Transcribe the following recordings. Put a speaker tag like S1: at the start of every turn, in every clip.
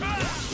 S1: Attack!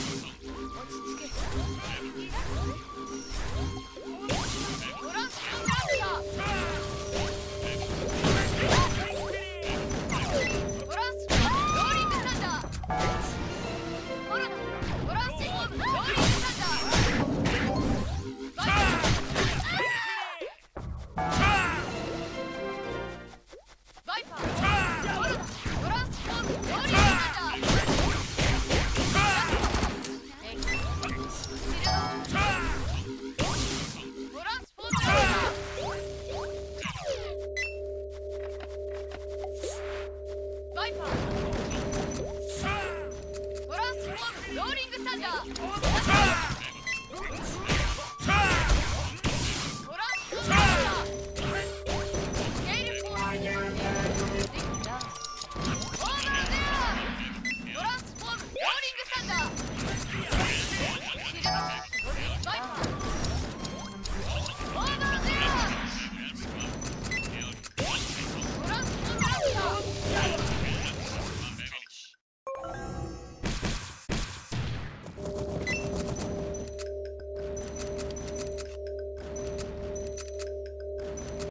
S1: なんだ